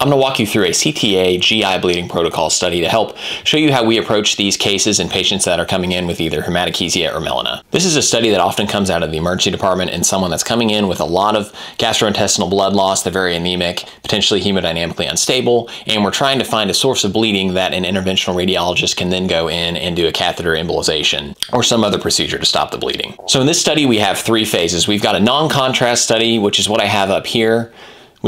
I'm going to walk you through a CTA GI bleeding protocol study to help show you how we approach these cases in patients that are coming in with either hematochezia or melena. This is a study that often comes out of the emergency department in someone that's coming in with a lot of gastrointestinal blood loss, they're very anemic, potentially hemodynamically unstable, and we're trying to find a source of bleeding that an interventional radiologist can then go in and do a catheter embolization or some other procedure to stop the bleeding. So in this study, we have three phases. We've got a non-contrast study, which is what I have up here.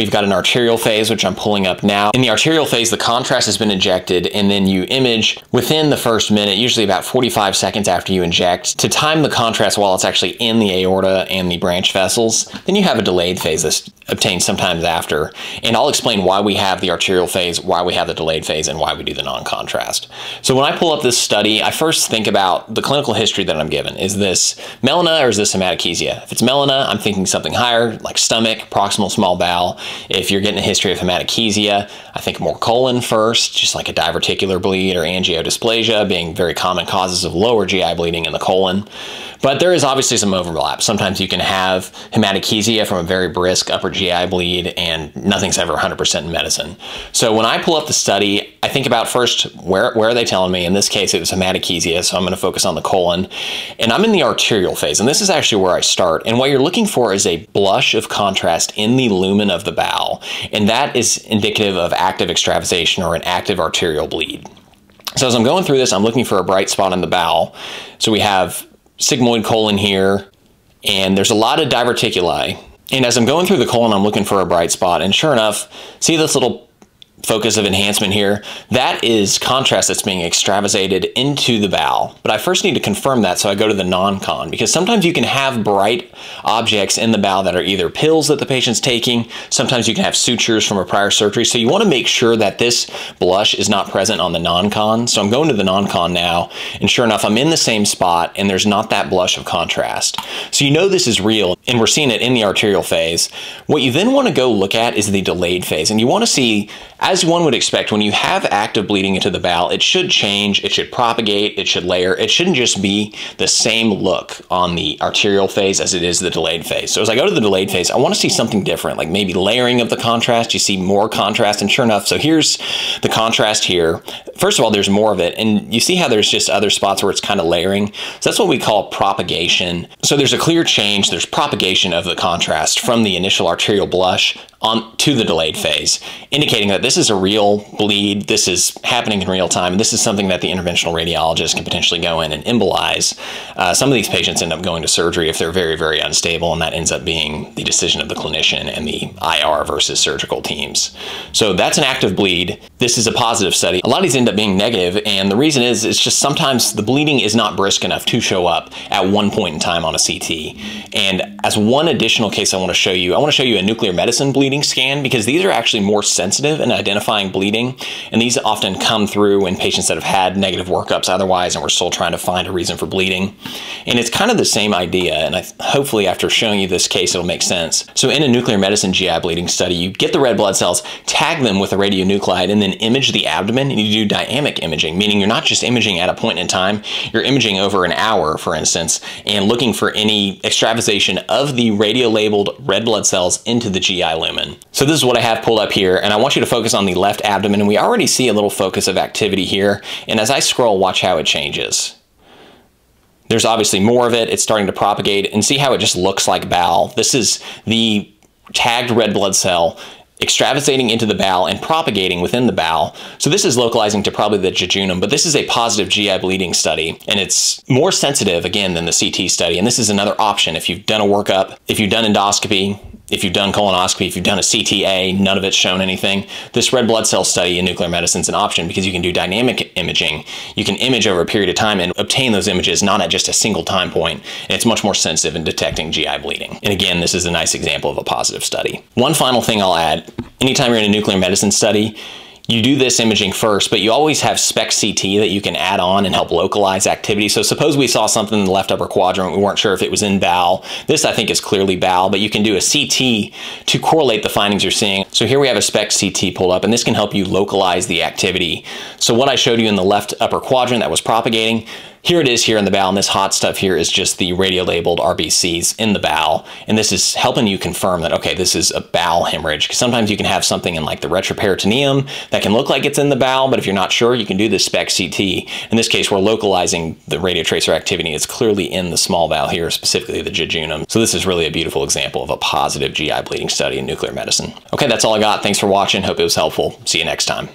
We've got an arterial phase, which I'm pulling up now. In the arterial phase, the contrast has been injected, and then you image within the first minute, usually about 45 seconds after you inject, to time the contrast while it's actually in the aorta and the branch vessels. Then you have a delayed phase that's obtained sometimes after. And I'll explain why we have the arterial phase, why we have the delayed phase, and why we do the non-contrast. So when I pull up this study, I first think about the clinical history that I'm given. Is this melena or is this hematochezia? If it's melena, I'm thinking something higher, like stomach, proximal small bowel. If you're getting a history of hematochezia, I think more colon first, just like a diverticular bleed or angiodysplasia being very common causes of lower GI bleeding in the colon. But there is obviously some overlap. Sometimes you can have hematochezia from a very brisk upper GI bleed and nothing's ever 100% in medicine. So when I pull up the study, I think about first, where, where are they telling me? In this case, it was hematochezia, so I'm going to focus on the colon. And I'm in the arterial phase, and this is actually where I start. And what you're looking for is a blush of contrast in the lumen of the bowel. And that is indicative of active extravasation or an active arterial bleed. So as I'm going through this, I'm looking for a bright spot in the bowel. So we have sigmoid colon here, and there's a lot of diverticuli. And as I'm going through the colon, I'm looking for a bright spot. And sure enough, see this little focus of enhancement here, that is contrast that's being extravasated into the bowel. But I first need to confirm that, so I go to the non-con, because sometimes you can have bright objects in the bowel that are either pills that the patient's taking, sometimes you can have sutures from a prior surgery, so you want to make sure that this blush is not present on the non-con. So I'm going to the non-con now, and sure enough, I'm in the same spot, and there's not that blush of contrast. So you know this is real, and we're seeing it in the arterial phase. What you then want to go look at is the delayed phase, and you want to see as one would expect, when you have active bleeding into the bowel, it should change, it should propagate, it should layer. It shouldn't just be the same look on the arterial phase as it is the delayed phase. So as I go to the delayed phase, I want to see something different, like maybe layering of the contrast. You see more contrast, and sure enough, so here's the contrast here. First of all, there's more of it, and you see how there's just other spots where it's kind of layering. So that's what we call propagation. So there's a clear change, there's propagation of the contrast from the initial arterial blush on to the delayed phase, indicating that this is a real bleed, this is happening in real time, this is something that the interventional radiologist can potentially go in and embolize. Uh, some of these patients end up going to surgery if they're very, very unstable, and that ends up being the decision of the clinician and the IR versus surgical teams. So that's an active bleed. This is a positive study. A lot of these end up being negative, and the reason is it's just sometimes the bleeding is not brisk enough to show up at one point in time on a CT. And as one additional case I want to show you, I want to show you a nuclear medicine bleed bleeding scan because these are actually more sensitive in identifying bleeding. And these often come through in patients that have had negative workups otherwise and we're still trying to find a reason for bleeding. And it's kind of the same idea. And I, hopefully after showing you this case, it'll make sense. So in a nuclear medicine GI bleeding study, you get the red blood cells, tag them with a radionuclide, and then image the abdomen. And you do dynamic imaging, meaning you're not just imaging at a point in time, you're imaging over an hour, for instance, and looking for any extravasation of the radio-labeled red blood cells into the GI lumen abdomen. So this is what I have pulled up here, and I want you to focus on the left abdomen, and we already see a little focus of activity here, and as I scroll, watch how it changes. There's obviously more of it, it's starting to propagate, and see how it just looks like bowel. This is the tagged red blood cell extravasating into the bowel and propagating within the bowel. So this is localizing to probably the jejunum, but this is a positive GI bleeding study, and it's more sensitive, again, than the CT study. And this is another option if you've done a workup, if you've done endoscopy, if you've done colonoscopy, if you've done a CTA, none of it's shown anything. This red blood cell study in nuclear medicine is an option because you can do dynamic imaging. You can image over a period of time and obtain those images not at just a single time point, and it's much more sensitive in detecting GI bleeding. And again, this is a nice example of a positive study. One final thing I'll add, anytime you're in a nuclear medicine study, you do this imaging first, but you always have SPECT CT that you can add on and help localize activity. So suppose we saw something in the left upper quadrant, we weren't sure if it was in bowel. This I think is clearly bowel, but you can do a CT to correlate the findings you're seeing. So here we have a SPECT CT pulled up, and this can help you localize the activity. So what I showed you in the left upper quadrant that was propagating, Here it is here in the bowel, and this hot stuff here is just the radio-labeled RBCs in the bowel, and this is helping you confirm that, okay, this is a bowel hemorrhage, because sometimes you can have something in like the retroperitoneum that can look like it's in the bowel, but if you're not sure, you can do this SPECT CT. In this case, we're localizing the radiotracer activity. It's clearly in the small bowel here, specifically the jejunum. So this is really a beautiful example of a positive GI bleeding study in nuclear medicine. Okay, that's all I got. Thanks for watching. Hope it was helpful. See you next time.